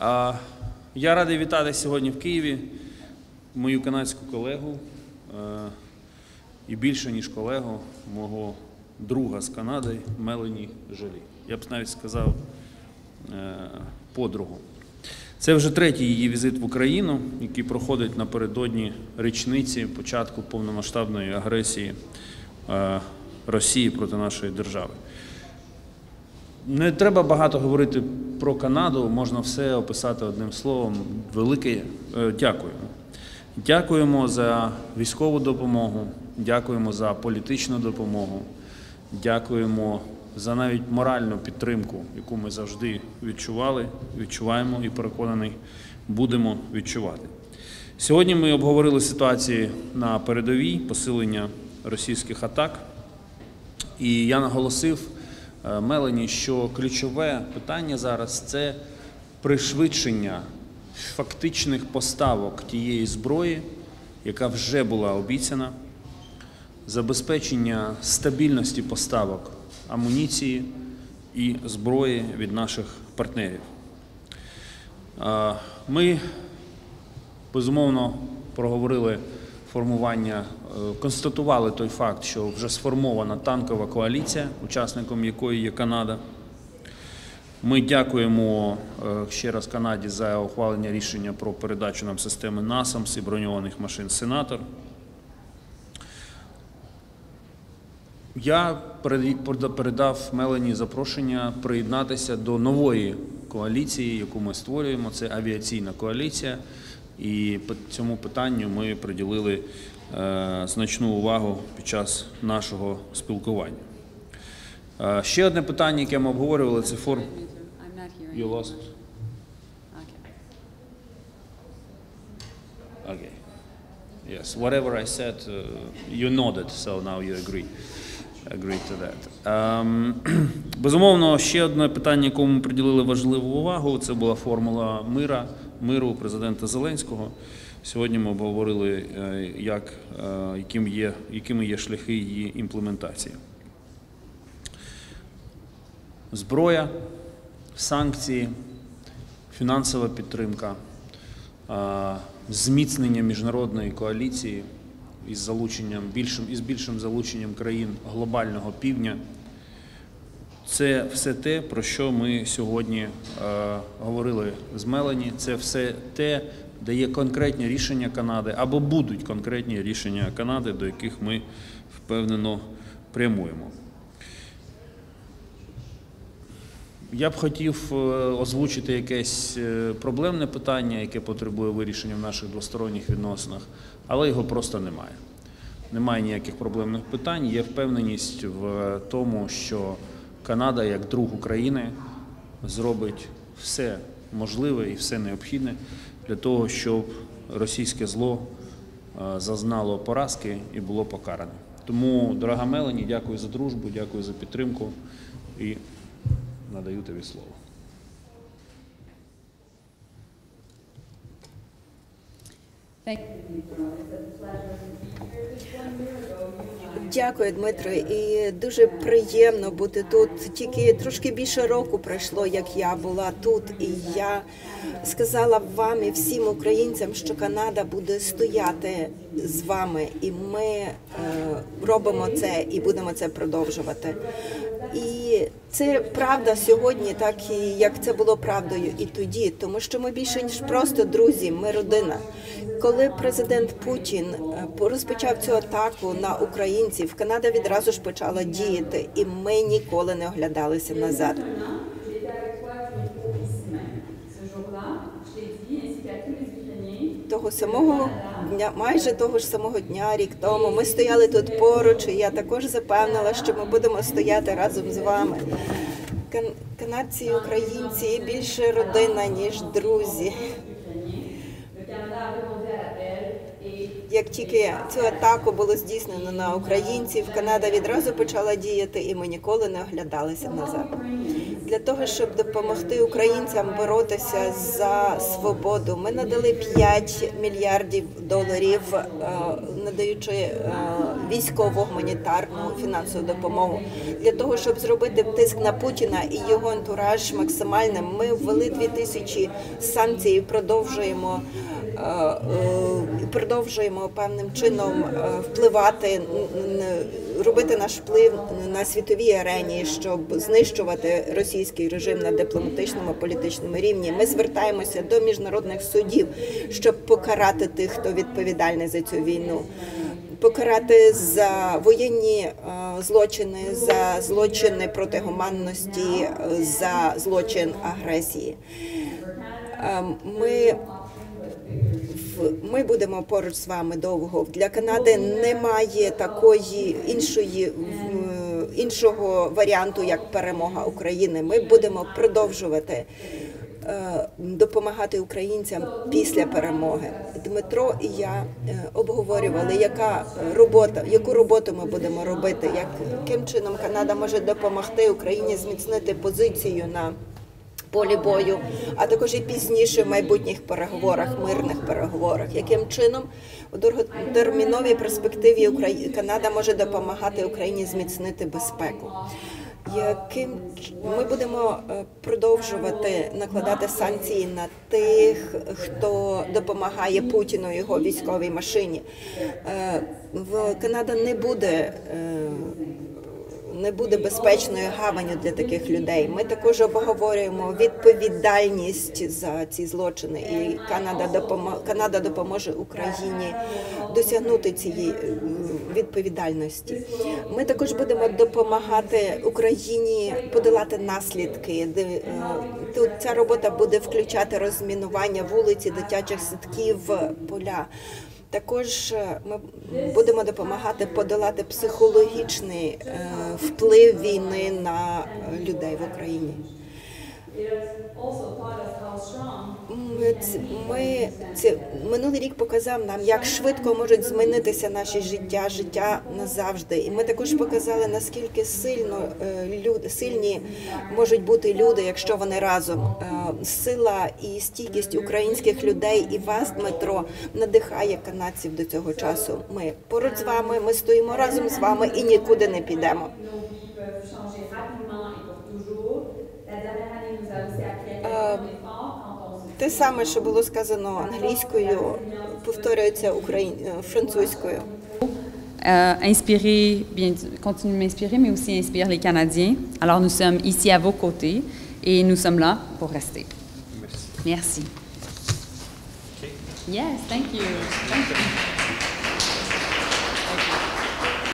Я радий вітати сьогодні в Києві мою канадську колегу і більше ніж колегу, мого друга з Канади Мелані Жолі. Я б навіть сказав е, подругу. Це вже третій її візит в Україну, який проходить напередодні річниці початку повномасштабної агресії е, Росії проти нашої держави. Не треба багато говорити про Канаду, можна все описати одним словом. Велике е, дякуємо. Дякуємо за військову допомогу, дякуємо за політичну допомогу, дякуємо за навіть моральну підтримку, яку ми завжди відчували, відчуваємо і переконаний, будемо відчувати. Сьогодні ми обговорили ситуації на передовій, посилення російських атак. І я наголосив Мелані, що ключове питання зараз це пришвидшення фактичних поставок тієї зброї, яка вже була обіцяна, забезпечення стабільності поставок амуніції і зброї від наших партнерів. Е, Ми безумовно проговорили формування, е, констатували той факт, що вже сформована танкова коаліція, учасником якої є Канада. Ми дякуємо е, ще раз Канаді за ухвалення рішення про передачу нам системи НАСАМС і броньованих машин Сенатор. Я передав Мелані запрошення приєднатися до нової коаліції, яку ми створюємо. Це авіаційна коаліція. І по цьому питанню ми приділили е, значну увагу під час нашого спілкування. Е, ще одне питання, яке ми обговорювали, це форм. Yes, whatever I said, uh, you nodded, so now you agree. Agree to that. Ем, безумовно, ще одне питання, якому ми приділили важливу увагу, це була формула мира, миру президента Зеленського. Сьогодні ми обговорили, е, як, е, яким є, якими є шляхи її імплементації. Зброя, санкції, фінансова підтримка, зміцнення міжнародної коаліції із залученням більшим із більшим залученням країн глобального півдня. Це все те, про що ми сьогодні е, говорили з Мелані. Це все те, де є конкретні рішення Канади або будуть конкретні рішення Канади, до яких ми впевнено прямуємо. Я б хотів е, озвучити якесь е, проблемне питання, яке потребує вирішення в наших двосторонніх відносинах, але його просто немає. Немає ніяких проблемних питань. Є впевненість в тому, що Канада, як друг України, зробить все можливе і все необхідне для того, щоб російське зло е, зазнало поразки і було покаране. Тому, дорога Мелані, дякую за дружбу, дякую за підтримку і надаю тобі слово. Дякую, Дмитро. І дуже приємно бути тут. Тільки трошки більше року пройшло, як я була тут, і я сказала вам і всім українцям, що Канада буде стояти з вами, і ми е, робимо це і будемо це продовжувати. Це правда сьогодні, так і як це було правдою і тоді, тому що ми більше ніж просто друзі, ми родина. Коли президент Путін е, розпочав цю атаку на українців, Канада відразу ж почала діяти, і ми ніколи не оглядалися назад. Того самого дня, майже того ж самого дня, рік тому, ми стояли тут поруч, і я також запевнила, що ми будемо стояти разом з вами. Кан- Канадці і українці більше родина, ніж друзі. Як тільки цю атаку було здійснено на українців, Канада відразу почала діяти, і ми ніколи не оглядалися назад. Для того, щоб допомогти українцям боротися за свободу, ми надали 5 мільярдів доларів, е, надаючи е, військову гуманітарну фінансову допомогу. Для того, щоб зробити тиск на Путіна і його антураж максимальним, ми ввели 2000 санкцій і продовжуємо. Продовжуємо певним чином е, впливати, робити наш вплив на світовій арені, щоб знищувати російський режим на дипломатичному політичному рівні. Ми звертаємося до міжнародних судів, щоб покарати тих, хто відповідальний за цю війну. Покарати за воєнні е, злочини, за злочини проти гуманності, е, за злочин агресії. Е, Ми ми будемо поруч з вами довго. Для Канади немає такої іншої іншого варіанту, як перемога України. Ми будемо продовжувати е, допомагати українцям після перемоги. Дмитро і я е, обговорювали, яка робота, яку роботу ми будемо робити, яким чином Канада може допомогти Україні зміцнити позицію на полі бою, а також і пізніше в майбутніх переговорах, мирних переговорах, яким чином у довготерміновій перспективі Украї- Канада може допомагати Україні зміцнити безпеку. Яким ми будемо е, продовжувати накладати санкції на тих, хто допомагає Путіну його військовій машині? Е, В Канада не буде е, не буде безпечною гаванню для таких людей. Ми також обговорюємо відповідальність за ці злочини, і Канада допоможе, Канада допоможе Україні досягнути цієї відповідальності. Ми також будемо допомагати Україні подолати наслідки. е, Тут ця робота буде включати розмінування вулиці, дитячих садків, поля. Також е, ми будемо допомагати подолати психологічний е, вплив війни на е, людей в Україні. Ми, це минулий рік показав нам, як швидко можуть змінитися наші життя, життя назавжди. І ми також показали, наскільки сильно е, люди сильні можуть бути люди, якщо вони разом. Е, Сила і стійкість українських людей і вас, Дмитро, надихає канадців до цього часу. Ми поруч з вами, ми стоїмо разом з вами і нікуди не підемо. Те саме, що було сказано англійською, повторюється україн... е, французькою. Euh, inspirer, bien, continuer de m'inspirer, mais aussi inspire les Canadiens. Alors, nous sommes ici à vos côtés et nous sommes là pour rester. Merci. Yes, thank you. Thank you.